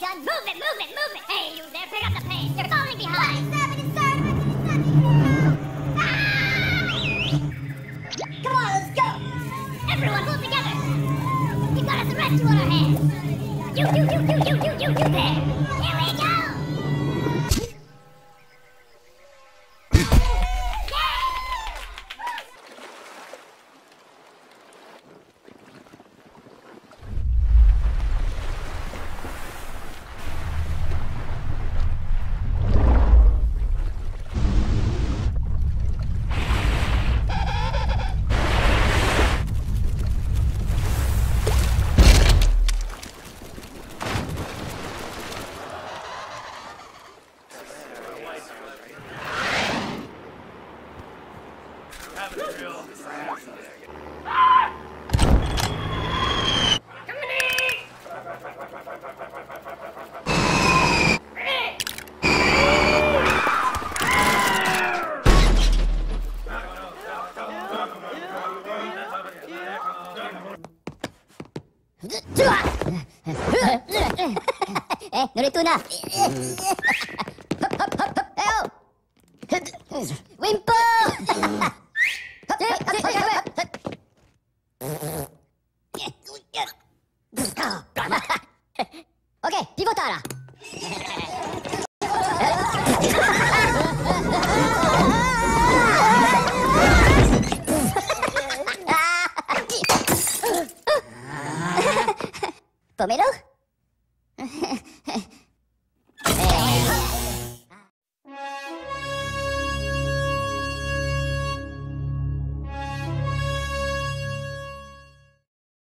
it, John. Move it, move it, move it. Hey, you there, pick up the pace. You're falling behind. Come on, let's go. Everyone, pull together. We've got us a rescue on our hands. You, you, you, you, you, you, you, you there. Here we go. Dua! Eh, dari tu nak. Hop, hop, hop, hop. Eo! Wimpo! Okey, pivot lah. 止めろ。